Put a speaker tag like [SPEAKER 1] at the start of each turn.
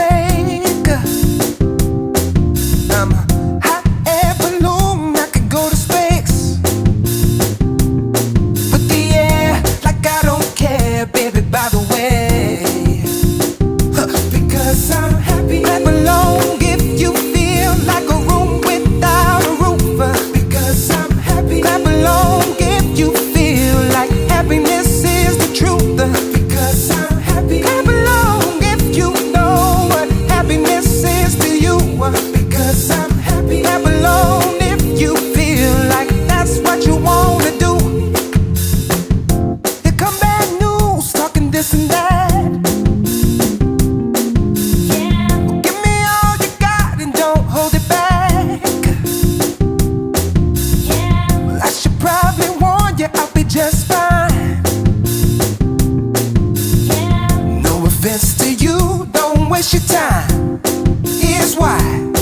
[SPEAKER 1] rain. waste your time. Here's why.